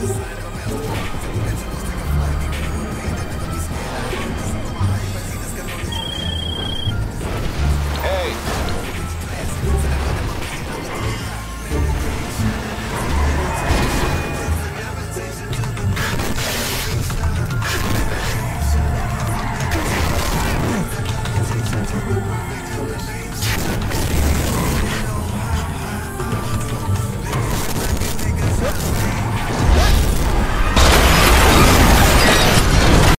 Yes.